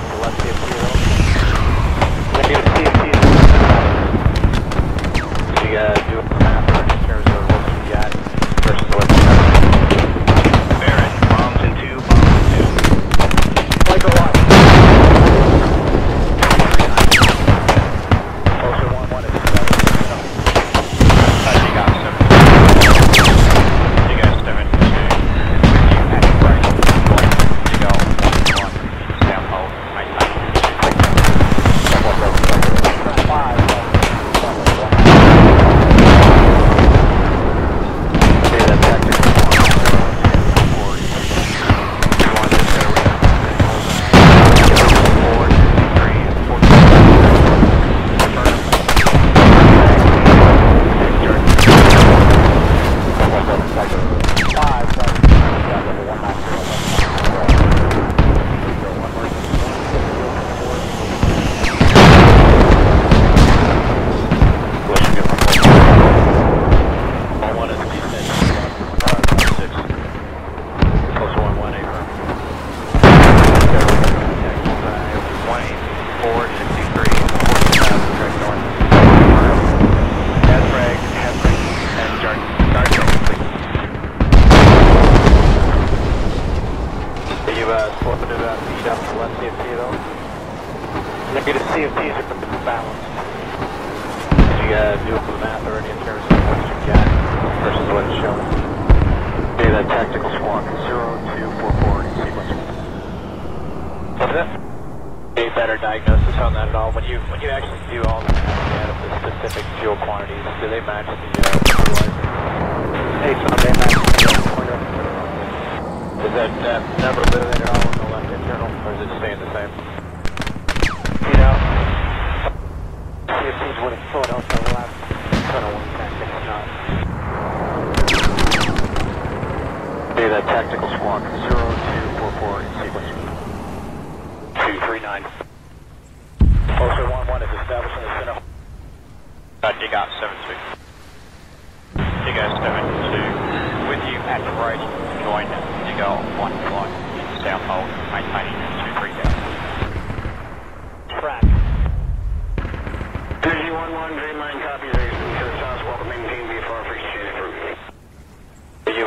uh, speed up the left CFT though? Negative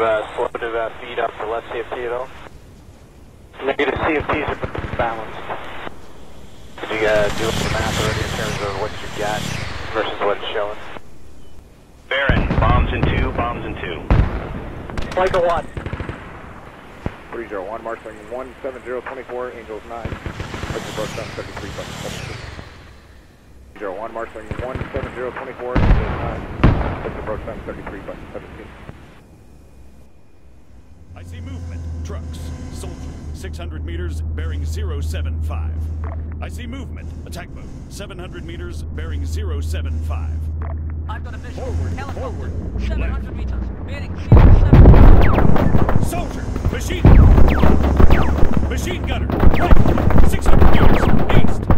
uh, slow to uh, feed up the left CFT at all? Negative CFTs are balanced. Did you uh, do the math already in terms of what you got versus what it's showing? Baron, bombs and two, bombs and two. Michael what? 301, Marsling 17024, Angels 9. Let's approach 733, button 17. 01, Marsling 17024, Angels 9. Let's approach 733, button 17. I see movement. Trucks. Soldier. 600 meters, bearing 075. I see movement. Attack boat. 700 meters, bearing 075. I've got a visual. Forward, Helicopter. forward. 700 meters. Bearing 07. Soldier! Machine gunner! Machine gunner! Right! 600 meters, east!